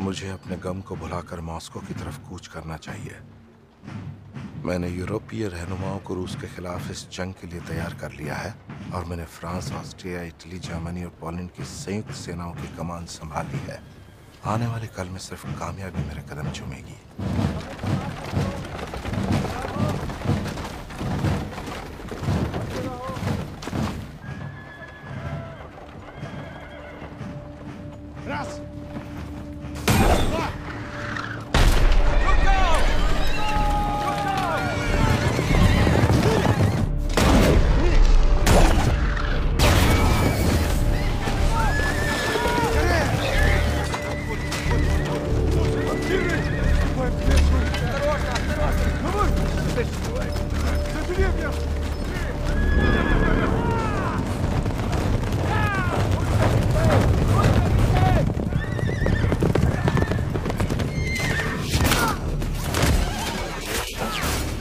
मुझे अपने गम को भुलाकर मॉस्को की तरफ़ कूच करना चाहिए। मैंने यूरोपीय रहनुमाओं को रूस के खिलाफ इस जंग के लिए तैयार कर लिया है और मैंने फ्रांस, ऑस्ट्रिया, इटली, जर्मनी और पोलैंड की संयुक्त सेनाओं की कमान संभाली है। आने वाले कल में सिर्फ़ कामयाबी मेरे कदम चूमेगी।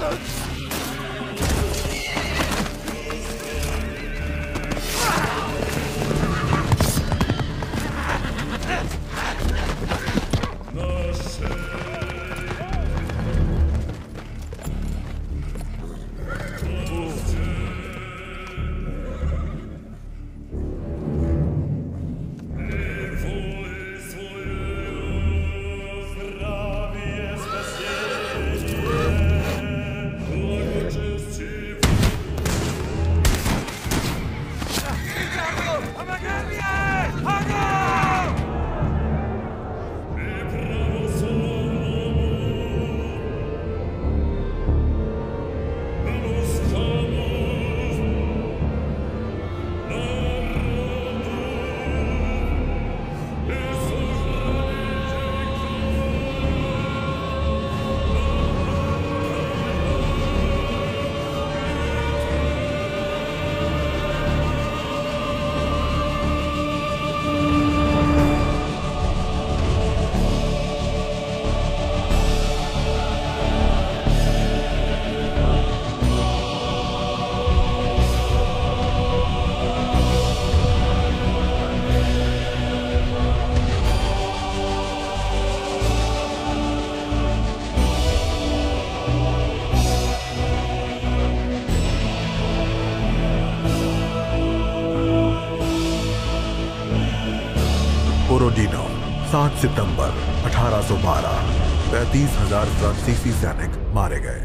Oh, बोरोडिनो 7 सितंबर 1812 पैंतीस हज़ार फ्रांसीसी सैनिक मारे गए।